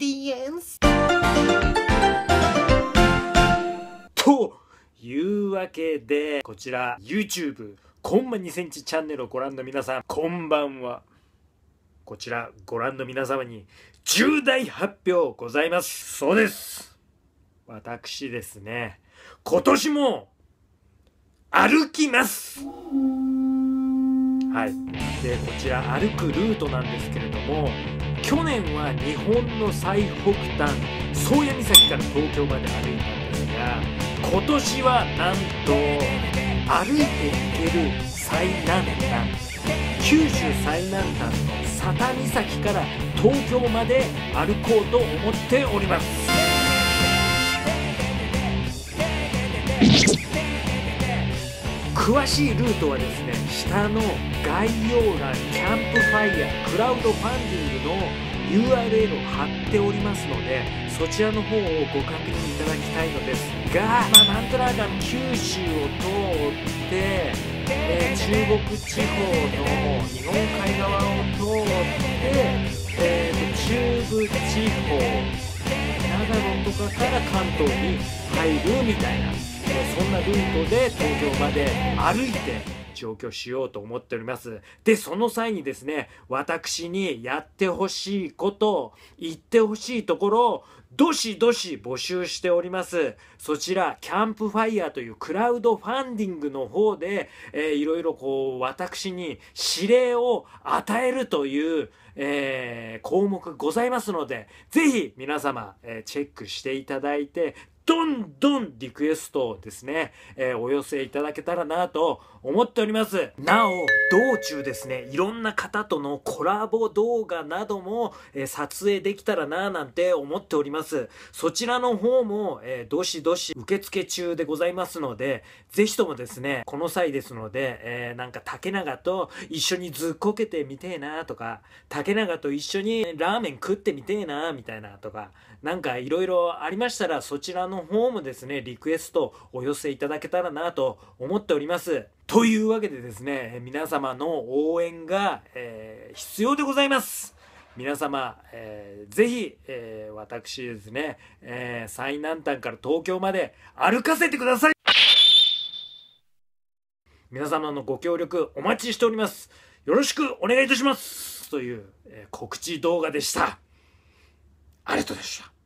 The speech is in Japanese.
ディエンスというわけでこちら YouTube コンマ2センチチャンネルをご覧の皆さんこんばんは。こちらご覧の皆様に重大発表ございます。そうです。私ですね。今年も歩きます。はい。でこちら歩くルートなんですけれども去年は日本の最北端宗谷岬から東京まで歩いたんですが今年はなんと歩いて行ける最南端九州最南端の佐多岬から東京まで歩こうと思っております。詳しいルートはですね下の概要欄キャンプファイヤークラウドファンディングの URL を貼っておりますのでそちらの方をご確認いただきたいのですが、まあ、なんとなく九州を通って、え、中国地方の日本海側を通って、えー、と中部地方長野とかから関東に入るみたいなえそんなルートで東京まで歩いて上京しようと思っております。で、その際にですね、私にやってほしいこと、言ってほしいところを、どしどし募集しております。そちら、キャンプファイヤーというクラウドファンディングの方で、えー、いろいろこう、私に指令を与えるという、えー、項目ございますので、ぜひ皆様、えー、チェックしていただいて、どんどんリクエストをですね、えー、お寄せいただけたらなと思っております。なお、道中ですね、いろんな方とのコラボ動画なども、えー、撮影できたらななんて思っております。そちらの方も、えー、どしどし受付中でございますので、ぜひともですね、この際ですので、えなんか竹永と一緒にずっこけてみてえなとか、竹永と一緒にラーメン食ってみてえなみたいなとか、なんかいろいろありましたらそちらのの方もですね、リクエストお寄せいただけたらなと思っております。というわけでですね、皆様の応援が、えー、必要でございます。皆様、えー、ぜひ、えー、私ですね、えー、最南端から東京まで歩かせてください皆様のご協力お待ちしております。よろしくお願いいたしますという、えー、告知動画でした。ありがとうございました。